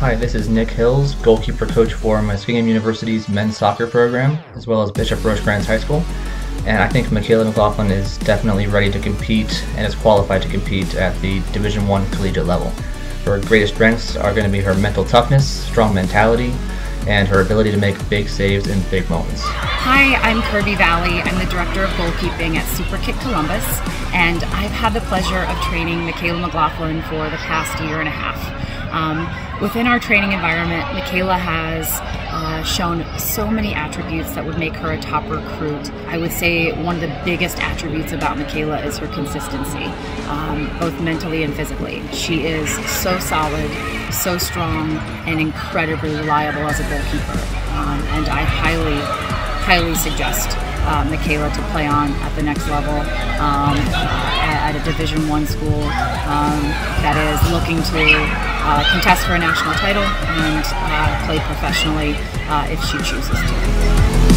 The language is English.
Hi, this is Nick Hills, goalkeeper coach for Muskingum University's men's soccer program, as well as Bishop Rosecrans High School. And I think Makaela McLaughlin is definitely ready to compete and is qualified to compete at the Division One collegiate level. Her greatest strengths are going to be her mental toughness, strong mentality, and her ability to make big saves in big moments. Hi, I'm Kirby Valley. I'm the Director of Goalkeeping at Super Kick Columbus, and I've had the pleasure of training Makaela McLaughlin for the past year and a half. Um, within our training environment, Makaela has uh, shown so many attributes that would make her a top recruit. I would say one of the biggest attributes about Makaela is her consistency, um, both mentally and physically. She is so solid, so strong, and incredibly reliable as a goalkeeper. Um, and I highly, highly suggest uh, Makaela to play on at the next level um, at, at, a Division One school um, that is looking to uh, contest for a national title and uh, play professionally uh, if she chooses to.